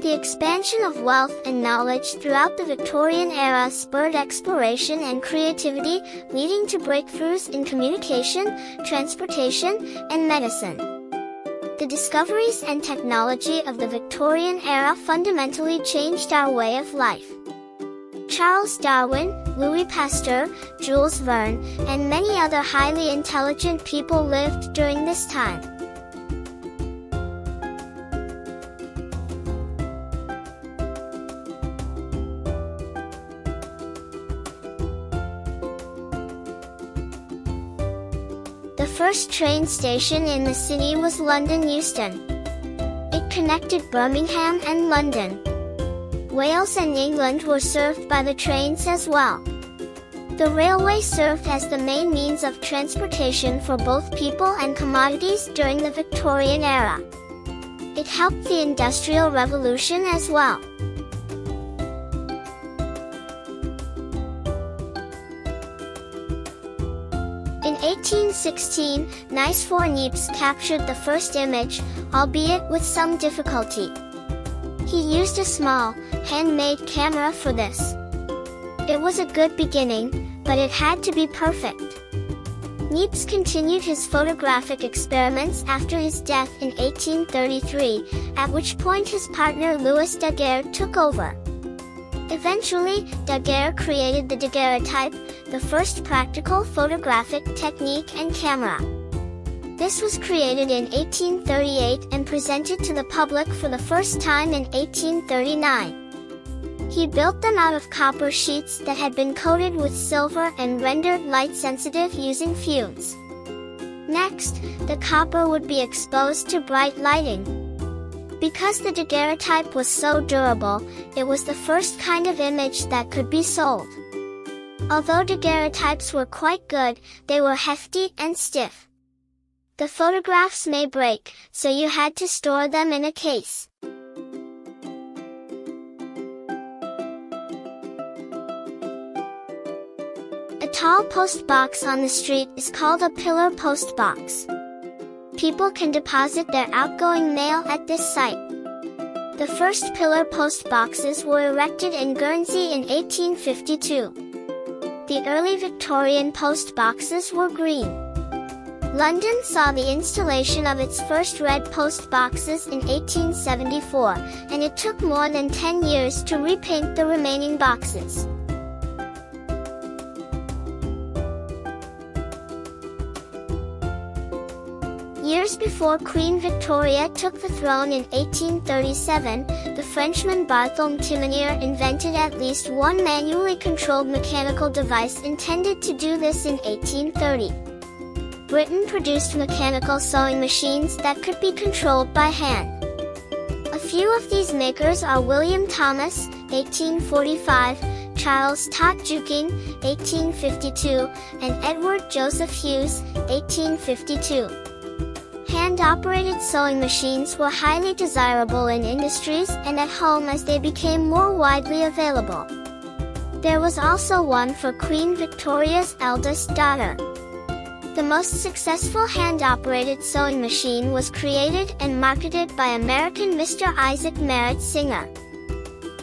The expansion of wealth and knowledge throughout the Victorian era spurred exploration and creativity, leading to breakthroughs in communication, transportation, and medicine. The discoveries and technology of the Victorian era fundamentally changed our way of life. Charles Darwin, Louis Pasteur, Jules Verne, and many other highly intelligent people lived during this time. First train station in the city was London Euston. It connected Birmingham and London. Wales and England were served by the trains as well. The railway served as the main means of transportation for both people and commodities during the Victorian era. It helped the Industrial Revolution as well. 1816, Nice Niepce captured the first image, albeit with some difficulty. He used a small, handmade camera for this. It was a good beginning, but it had to be perfect. Niepce continued his photographic experiments after his death in 1833, at which point his partner Louis Daguerre took over. Eventually, Daguerre created the daguerreotype, the first practical photographic technique and camera. This was created in 1838 and presented to the public for the first time in 1839. He built them out of copper sheets that had been coated with silver and rendered light sensitive using fumes. Next, the copper would be exposed to bright lighting. Because the daguerreotype was so durable, it was the first kind of image that could be sold. Although daguerreotypes were quite good, they were hefty and stiff. The photographs may break, so you had to store them in a case. A tall post box on the street is called a pillar post box. People can deposit their outgoing mail at this site. The first pillar post boxes were erected in Guernsey in 1852. The early Victorian post boxes were green. London saw the installation of its first red post boxes in 1874, and it took more than 10 years to repaint the remaining boxes. Years before Queen Victoria took the throne in 1837, the Frenchman Bartholomew Thimonnier invented at least one manually controlled mechanical device intended to do this in 1830. Britain produced mechanical sewing machines that could be controlled by hand. A few of these makers are William Thomas, 1845, Charles Tott Juking, 1852, and Edward Joseph Hughes, 1852. Hand-operated sewing machines were highly desirable in industries and at home as they became more widely available. There was also one for Queen Victoria's eldest daughter. The most successful hand-operated sewing machine was created and marketed by American Mr. Isaac Merritt Singer.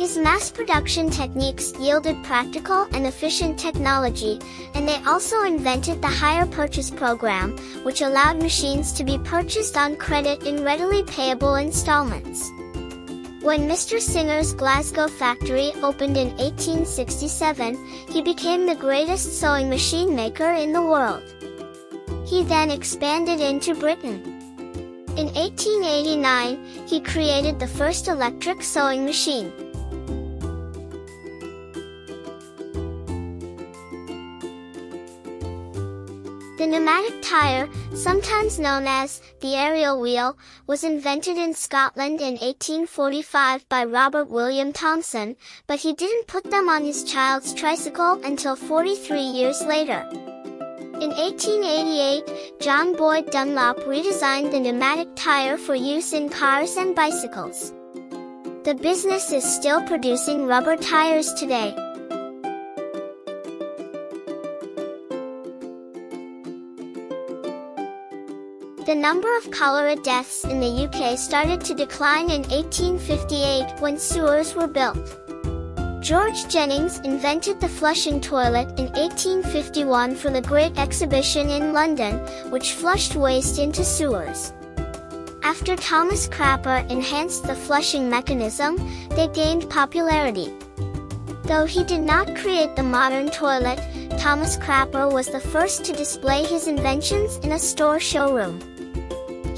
His mass production techniques yielded practical and efficient technology, and they also invented the hire purchase program, which allowed machines to be purchased on credit in readily payable installments. When Mr. Singer's Glasgow factory opened in 1867, he became the greatest sewing machine maker in the world. He then expanded into Britain. In 1889, he created the first electric sewing machine. The pneumatic tire, sometimes known as the aerial wheel, was invented in Scotland in 1845 by Robert William Thomson, but he didn't put them on his child's tricycle until 43 years later. In 1888, John Boyd Dunlop redesigned the pneumatic tire for use in cars and bicycles. The business is still producing rubber tires today. The number of cholera deaths in the UK started to decline in 1858 when sewers were built. George Jennings invented the flushing toilet in 1851 for the Great Exhibition in London, which flushed waste into sewers. After Thomas Crapper enhanced the flushing mechanism, they gained popularity. Though he did not create the modern toilet, Thomas Crapper was the first to display his inventions in a store showroom.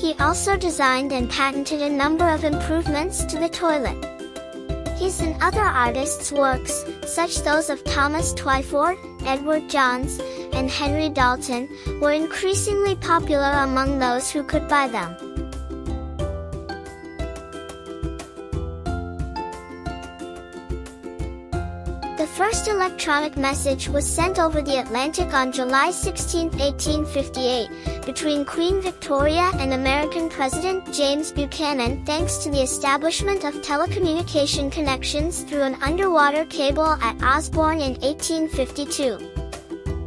He also designed and patented a number of improvements to the toilet. His and other artists' works, such those of Thomas Twyford, Edward Johns, and Henry Doulton, were increasingly popular among those who could buy them. First electronic message was sent over the Atlantic on July 16, 1858, between Queen Victoria and American President James Buchanan thanks to the establishment of telecommunication connections through an underwater cable at Osborne in 1852.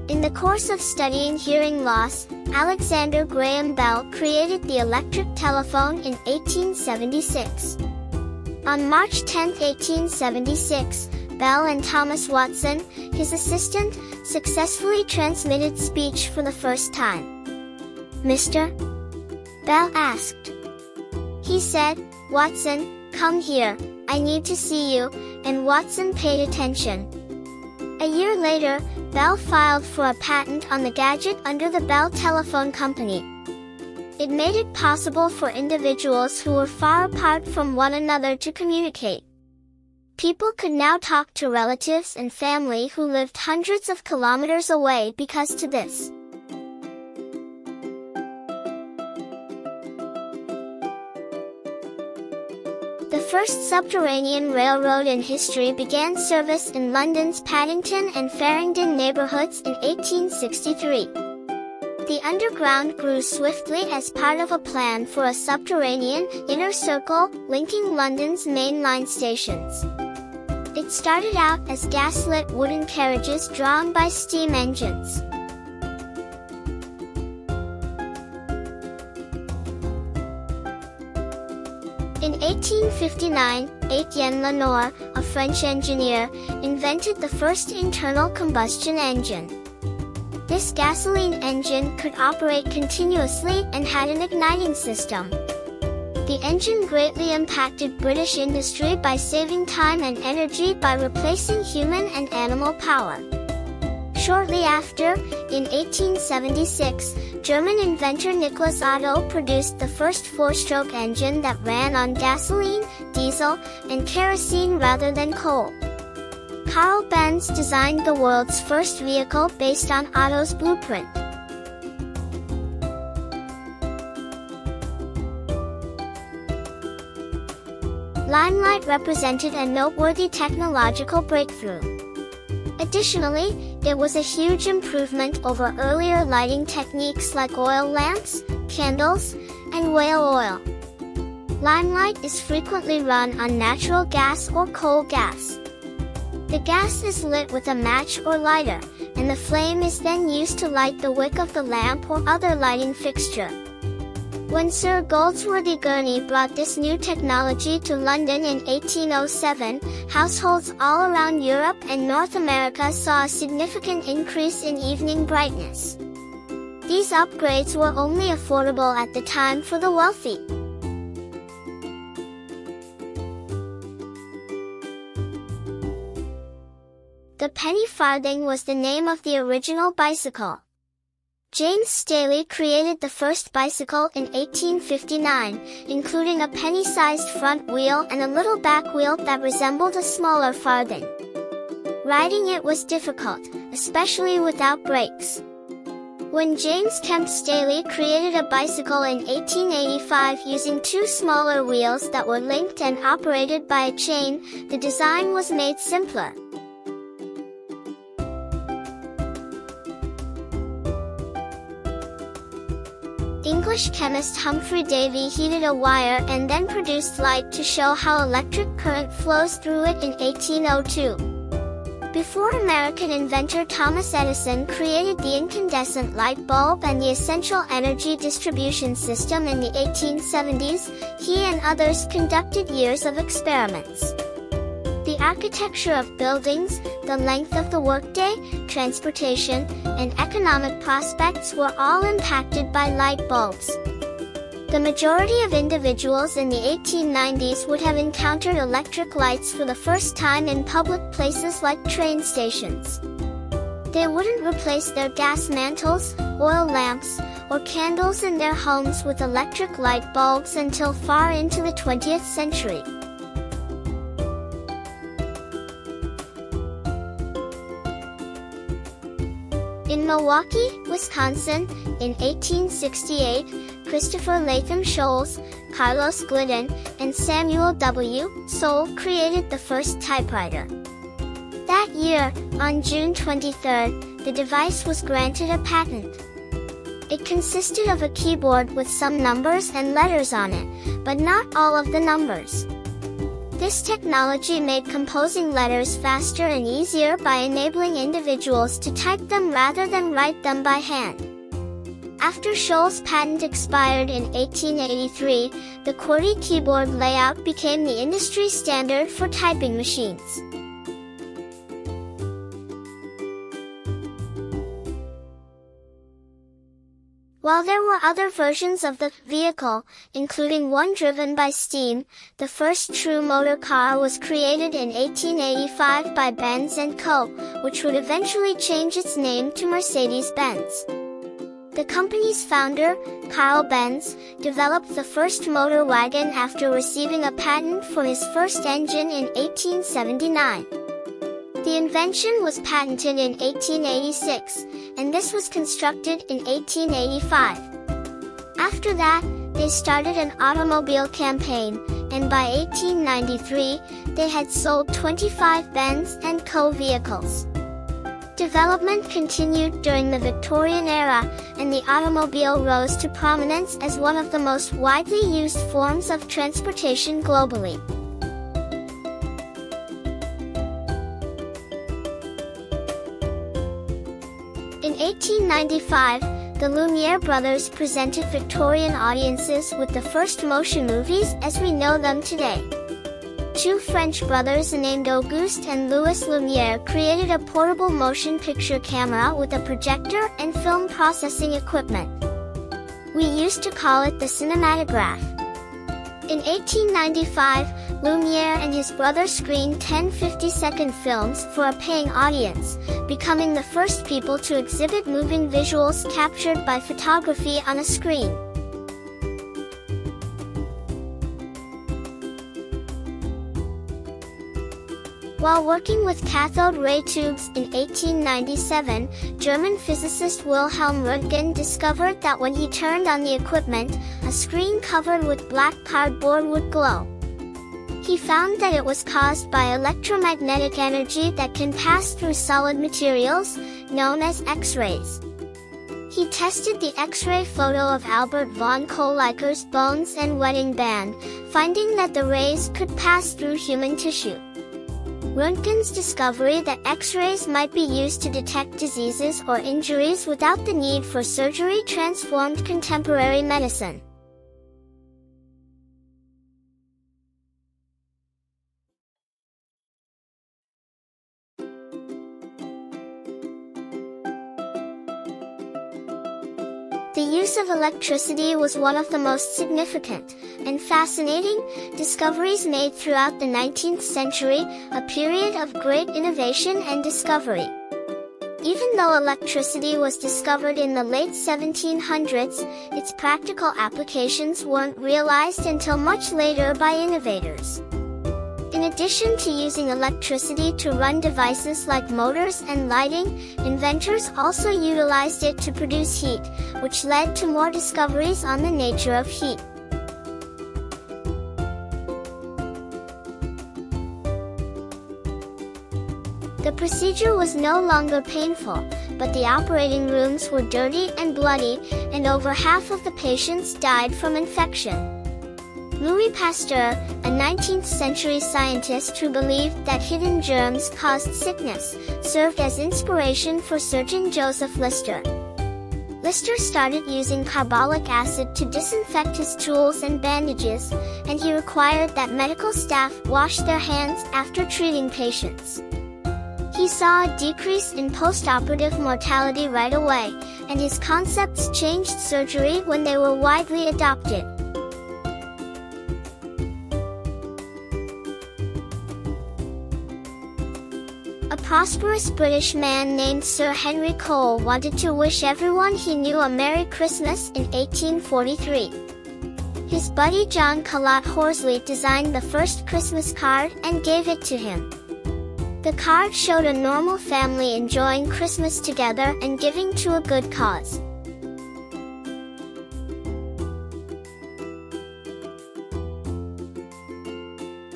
In the course of studying hearing loss, Alexander Graham Bell created the electric telephone in 1876. On March 10, 1876, Bell and Thomas Watson, his assistant, successfully transmitted speech for the first time. Mr. Bell asked. He said, Watson, come here, I need to see you, and Watson paid attention. A year later, Bell filed for a patent on the gadget under the Bell Telephone Company. It made it possible for individuals who were far apart from one another to communicate. People could now talk to relatives and family who lived hundreds of kilometers away because to this. The first subterranean railroad in history began service in London's Paddington and Farringdon neighborhoods in 1863. The underground grew swiftly as part of a plan for a subterranean inner circle linking London's main line stations. It started out as gaslit wooden carriages drawn by steam engines. In 1859, Etienne Lenoir, a French engineer, invented the first internal combustion engine. This gasoline engine could operate continuously and had an igniting system. The engine greatly impacted British industry by saving time and energy by replacing human and animal power. Shortly after, in 1876, German inventor Nicholas Otto produced the first four-stroke engine that ran on gasoline, diesel, and kerosene rather than coal. Carl Benz designed the world's first vehicle based on Otto's blueprint. Limelight represented a noteworthy technological breakthrough. Additionally, it was a huge improvement over earlier lighting techniques like oil lamps, candles, and whale oil. Limelight is frequently run on natural gas or coal gas. The gas is lit with a match or lighter, and the flame is then used to light the wick of the lamp or other lighting fixture. When Sir Goldsworthy Gurney brought this new technology to London in 1807, households all around Europe and North America saw a significant increase in evening brightness. These upgrades were only affordable at the time for the wealthy. The penny farthing was the name of the original bicycle. James Starley created the first bicycle in 1859, including a penny-sized front wheel and a little back wheel that resembled a smaller farthing. Riding it was difficult, especially without brakes. When James Kemp Starley created a bicycle in 1885 using two smaller wheels that were linked and operated by a chain, the design was made simpler. English chemist Humphry Davy heated a wire and then produced light to show how electric current flows through it in 1802. Before American inventor Thomas Edison created the incandescent light bulb and the essential energy distribution system in the 1870s, he and others conducted years of experiments. The architecture of buildings, the length of the workday, transportation, and economic prospects were all impacted by light bulbs. The majority of individuals in the 1890s would have encountered electric lights for the first time in public places like train stations. They wouldn't replace their gas mantles, oil lamps, or candles in their homes with electric light bulbs until far into the 20th century. In Milwaukee, Wisconsin, in 1868, Christopher Latham Sholes, Carlos Glidden, and Samuel W. Soule created the first typewriter. That year, on June 23, the device was granted a patent. It consisted of a keyboard with some numbers and letters on it, but not all of the numbers. This technology made composing letters faster and easier by enabling individuals to type them rather than write them by hand. After Sholes' patent expired in 1883, the QWERTY keyboard layout became the industry standard for typing machines. While there were other versions of the vehicle, including one driven by steam, the first true motor car was created in 1885 by Benz & Co., which would eventually change its name to Mercedes-Benz. The company's founder, Carl Benz, developed the first motor wagon after receiving a patent for his first engine in 1879. The invention was patented in 1886, and this was constructed in 1885. After that, they started an automobile campaign, and by 1893, they had sold 25 Benz and Co. vehicles. Development continued during the Victorian era, and the automobile rose to prominence as one of the most widely used forms of transportation globally. 1895, the Lumiere brothers presented Victorian audiences with the first motion movies as we know them today. Two French brothers named Auguste and Louis Lumiere created a portable motion picture camera with a projector and film processing equipment. We used to call it the cinematograph. In 1895, Lumiere and his brother screened 10 50-second films for a paying audience, becoming the first people to exhibit moving visuals captured by photography on a screen. While working with cathode ray tubes in 1897, German physicist Wilhelm Röntgen discovered that when he turned on the equipment, a screen covered with black cardboard would glow. He found that it was caused by electromagnetic energy that can pass through solid materials, known as X-rays. He tested the X-ray photo of Albert von Kolliker's bones and wedding band, finding that the rays could pass through human tissue. Röntgen's discovery that X-rays might be used to detect diseases or injuries without the need for surgery transformed contemporary medicine. Use of electricity was one of the most significant and fascinating discoveries made throughout the 19th century, a period of great innovation and discovery. Even though electricity was discovered in the late 1700s, its practical applications weren't realized until much later by innovators. In addition to using electricity to run devices like motors and lighting, inventors also utilized it to produce heat, which led to more discoveries on the nature of heat. The procedure was no longer painful, but the operating rooms were dirty and bloody, and over half of the patients died from infection. Louis Pasteur, a 19th century scientist who believed that hidden germs caused sickness, served as inspiration for Surgeon Joseph Lister. Lister started using carbolic acid to disinfect his tools and bandages, and he required that medical staff wash their hands after treating patients. He saw a decrease in postoperative mortality right away, and his concepts changed surgery when they were widely adopted. A prosperous British man named Sir Henry Cole wanted to wish everyone he knew a Merry Christmas in 1843. His buddy John Callcott Horsley designed the first Christmas card and gave it to him. The card showed a normal family enjoying Christmas together and giving to a good cause.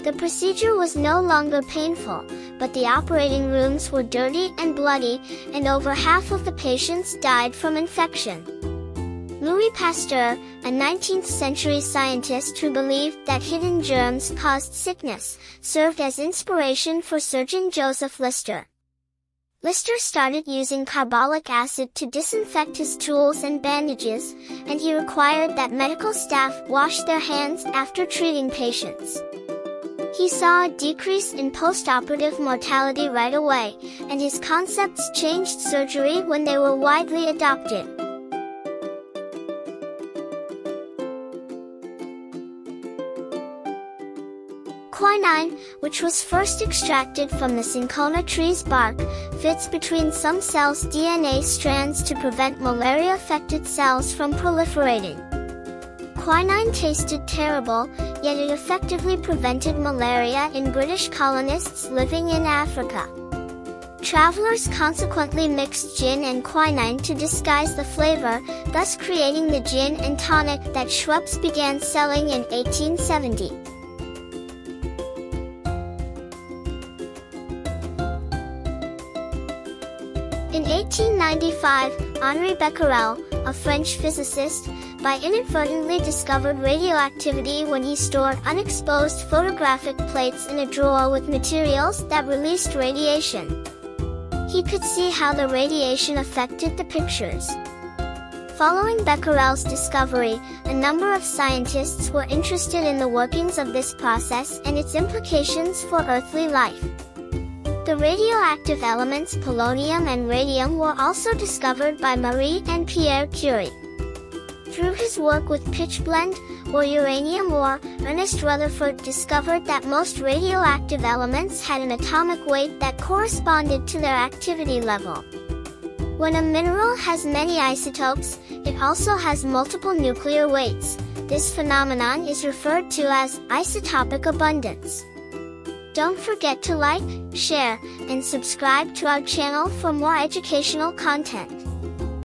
The procedure was no longer painful, but the operating rooms were dirty and bloody, and over half of the patients died from infection. Louis Pasteur, a 19th century scientist who believed that hidden germs caused sickness, served as inspiration for surgeon Joseph Lister. Lister started using carbolic acid to disinfect his tools and bandages, and he required that medical staff wash their hands after treating patients. He saw a decrease in postoperative mortality right away, and his concepts changed surgery when they were widely adopted. Quinine, which was first extracted from the cinchona tree's bark, fits between some cells' DNA strands to prevent malaria-affected cells from proliferating. Quinine tasted terrible, yet it effectively prevented malaria in British colonists living in Africa. Travelers consequently mixed gin and quinine to disguise the flavor, thus creating the gin and tonic that Schweppes began selling in 1870. In 1895, Henri Becquerel, a French physicist, by inadvertently discovered radioactivity when he stored unexposed photographic plates in a drawer with materials that released radiation. He could see how the radiation affected the pictures. Following Becquerel's discovery, a number of scientists were interested in the workings of this process and its implications for earthly life. The radioactive elements polonium and radium were also discovered by Marie and Pierre Curie. Through his work with pitchblende, or uranium ore, Ernest Rutherford discovered that most radioactive elements had an atomic weight that corresponded to their activity level. When a mineral has many isotopes, it also has multiple nuclear weights. This phenomenon is referred to as isotopic abundance. Don't forget to like, share, and subscribe to our channel for more educational content.